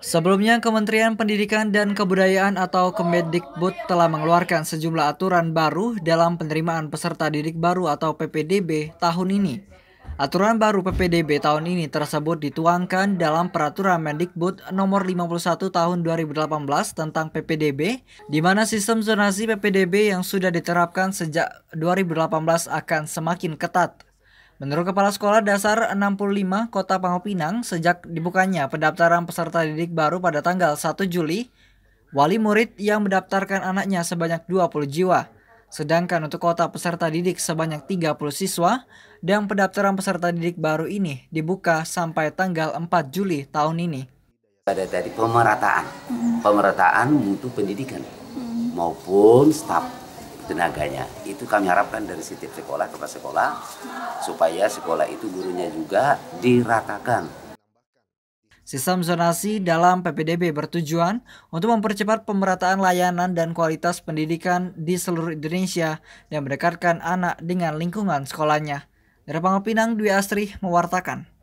Sebelumnya, Kementerian Pendidikan dan Kebudayaan atau Kemendikbud telah mengeluarkan sejumlah aturan baru dalam penerimaan peserta didik baru atau PPDB tahun ini. Aturan baru PPDB tahun ini tersebut dituangkan dalam Peraturan Mendikbud Nomor 51 Tahun 2018 tentang PPDB, di mana sistem zonasi PPDB yang sudah diterapkan sejak 2018 akan semakin ketat. Menurut Kepala Sekolah Dasar 65 Kota Pangopinang, sejak dibukanya pendaftaran peserta didik baru pada tanggal 1 Juli, wali murid yang mendaftarkan anaknya sebanyak 20 jiwa. Sedangkan untuk kota peserta didik sebanyak 30 siswa dan pendaftaran peserta didik baru ini dibuka sampai tanggal 4 Juli tahun ini. Ada dari pemerataan, pemerataan untuk pendidikan. Maupun staf tenaganya. Itu kami harapkan dari setiap sekolah ke sekolah supaya sekolah itu gurunya juga diratakan. Sistem zonasi dalam PPDB bertujuan untuk mempercepat pemerataan layanan dan kualitas pendidikan di seluruh Indonesia dan mendekatkan anak dengan lingkungan sekolahnya. Dari Pangopinang, Dwi Astri mewartakan.